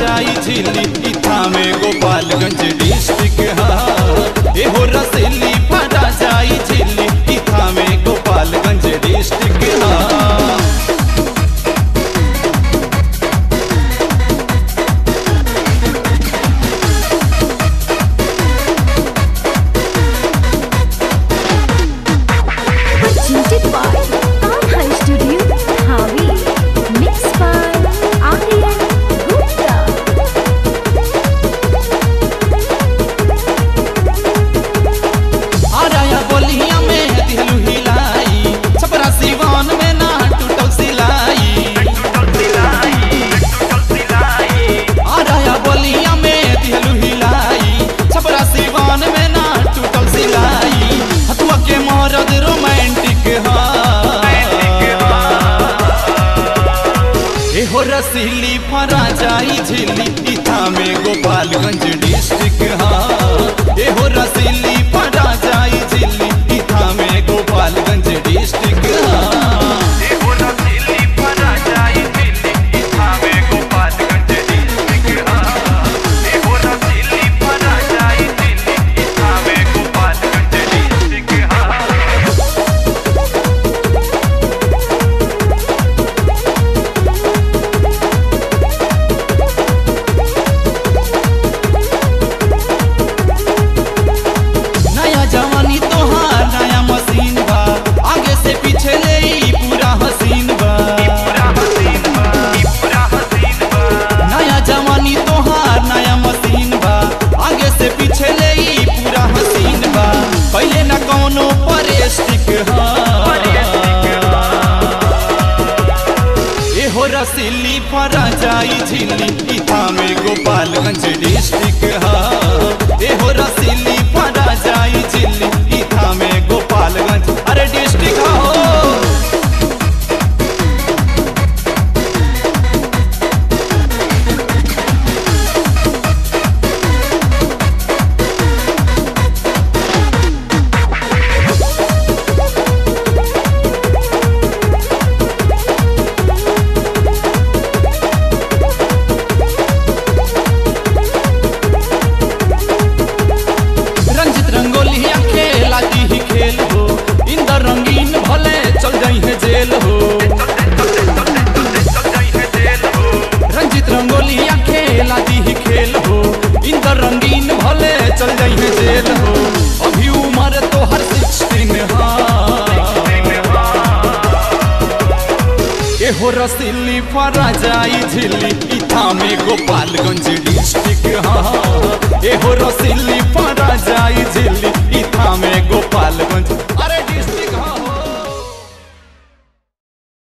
जाई गोपालगंज डिस्ट्रिक्ट हा। रसेली सिली फरा जाई झिली इथा में गोपालगंज डिस्ट्रिक्ट हा। ए हो रसीली फरा जाई रसीली फराजाई झिल्ली इथा में गोपालगंज डिस्ट्रिक्ट हा। एहो रसीली पर गई जेल हो, अभी उम्र तो हर सिक्सटीन इथा में गोपालगंज डिस्ट्रिक्ट हाँ। एहो रसिली